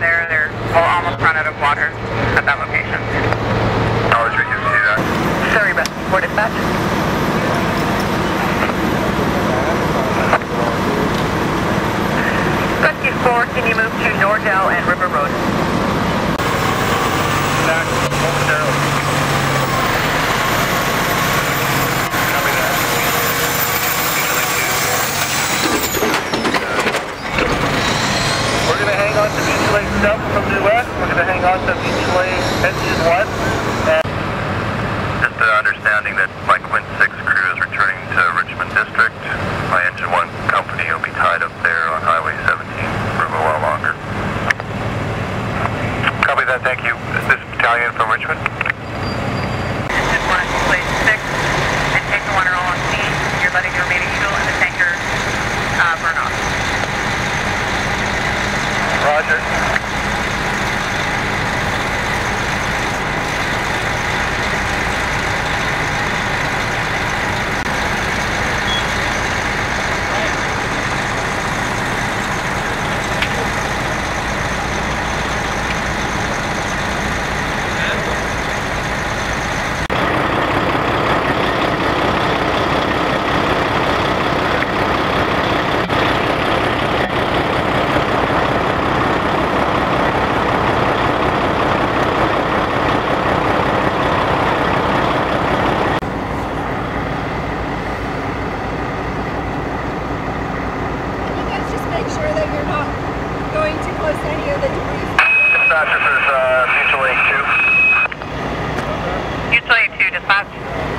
there. They're well, almost run out of water at that location. We can see that. Sorry, but for dispatch. Rescue 4, can you move to Nordel and River Road? Back, momentarily. That. We're gonna hang on to mutual aid from due west. We're gonna hang on to mutual aid engine one. Just an understanding that Mike Win 6 crew is returning to Richmond District. My engine one company will be tied up there on Highway 17 for a little while longer. Copy that, thank you. Is this battalion from Richmond? Engine 1, place 6, and Tanker 1 are all on scene. You're letting your remaining the debris. Dispatch, this is uh, Mutual 82. Mutual 82, dispatch.